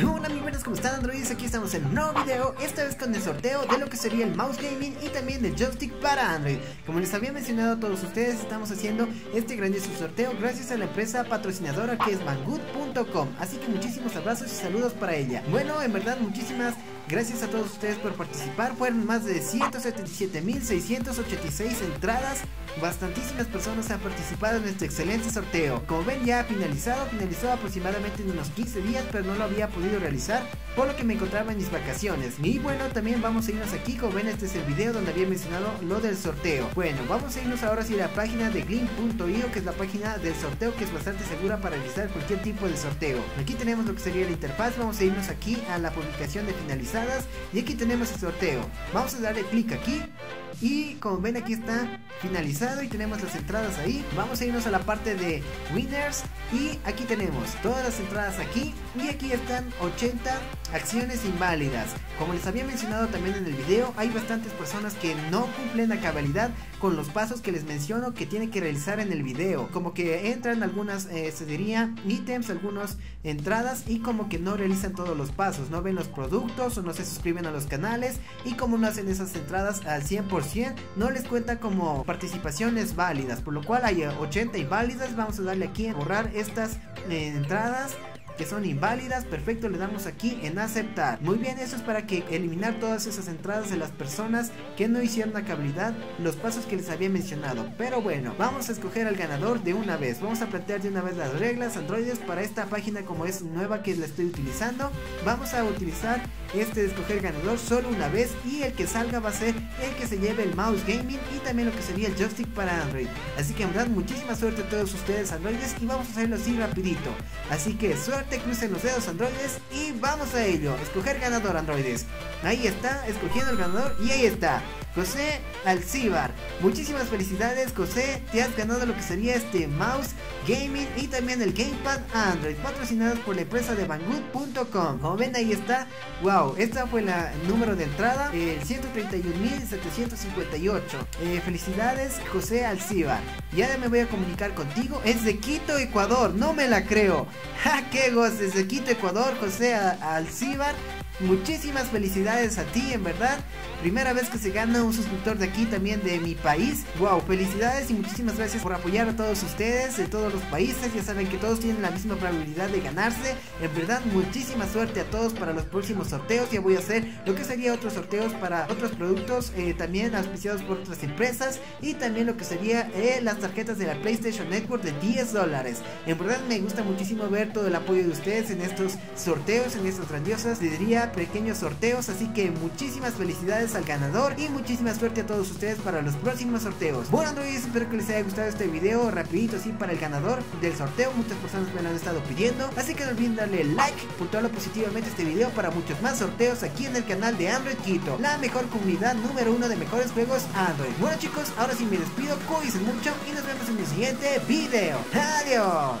Who in the ¿cómo están androides? Aquí estamos en un nuevo video, esta vez con el sorteo de lo que sería el mouse gaming y también del joystick para Android. Como les había mencionado a todos ustedes, estamos haciendo este grandioso sorteo gracias a la empresa patrocinadora que es banggood.com Así que muchísimos abrazos y saludos para ella. Bueno, en verdad muchísimas gracias a todos ustedes por participar. Fueron más de 177.686 entradas. Bastantísimas personas han participado en este excelente sorteo. Como ven ya ha finalizado, finalizó aproximadamente en unos 15 días pero no lo había podido realizar por lo que me encontraba en mis vacaciones. Y bueno, también vamos a irnos aquí, como ven este es el video donde había mencionado lo del sorteo. Bueno, vamos a irnos ahora a la página de Gleam.io que es la página del sorteo que es bastante segura para realizar cualquier tipo de sorteo. Aquí tenemos lo que sería la interfaz, vamos a irnos aquí a la publicación de finalizadas y aquí tenemos el sorteo. Vamos a darle clic aquí y como ven aquí está finalizado y tenemos las entradas ahí. Vamos a irnos a la parte de winners y aquí tenemos todas las entradas aquí y aquí están 80 acciones inválidas. Como les había mencionado también en el video, hay bastantes personas que no cumplen a cabalidad con los pasos que les menciono que tienen que realizar en el video. Como que entran algunas, eh, se diría, ítems, algunas entradas y como que no realizan todos los pasos, no ven los productos o no se suscriben a los canales y como no hacen esas entradas al 100%, no les cuenta como participaciones válidas, por lo cual hay 80 inválidas, vamos a darle aquí a borrar estas eh, entradas que son inválidas, perfecto, le damos aquí en aceptar. Muy bien, eso es para que eliminar todas esas entradas de las personas que no hicieron a cabalidad los pasos que les había mencionado. Pero bueno, vamos a escoger al ganador de una vez. Vamos a plantear de una vez las reglas androides para esta página como es nueva que la estoy utilizando. Vamos a utilizar este escoger ganador solo una vez y el que salga va a ser el que se lleve el mouse gaming y también lo que sería el joystick para Android. Así que en verdad muchísima suerte a todos ustedes androides y vamos a hacerlo así rapidito. Así que suerte crucen los dedos androides y vamos a ello. Escoger ganador androides. Ahí está, escogiendo el ganador y ahí está. José Alcibar. Muchísimas felicidades, José. Te has ganado lo que sería este mouse gaming y también el gamepad Android, patrocinados por la empresa de Banggood.com. Como ven, ahí está. Wow, esta fue la número de entrada, el 131.758. Eh, felicidades, José Alcibar. Ya me voy a comunicar contigo. Es de Quito, Ecuador. No me la creo. ¡Ja, qué goces! De Quito, Ecuador, José Alcibar. Muchísimas felicidades a ti, en verdad. Primera vez que se gana un suscriptor de aquí también de mi país. Wow, felicidades y muchísimas gracias por apoyar a todos ustedes de todos los países. Ya saben que todos tienen la misma probabilidad de ganarse. En verdad, muchísima suerte a todos para los próximos sorteos. Ya voy a hacer lo que sería otros sorteos para otros productos, eh, también auspiciados por otras empresas. Y también lo que sería eh, las tarjetas de la PlayStation Network de 10 dólares. En verdad, me gusta muchísimo ver todo el apoyo de ustedes en estos sorteos, en estas grandiosas, diría pequeños sorteos, así que muchísimas felicidades al ganador y muchísima suerte a todos ustedes para los próximos sorteos. Bueno androides, espero que les haya gustado este video, rapidito así para el ganador del sorteo, muchas personas me lo han estado pidiendo, así que no olviden darle like, puntuarlo positivamente este video para muchos más sorteos aquí en el canal de Android Quito, la mejor comunidad número uno de mejores juegos Android. Bueno chicos, ahora sí me despido, cuídense mucho y nos vemos en el siguiente video. Adiós.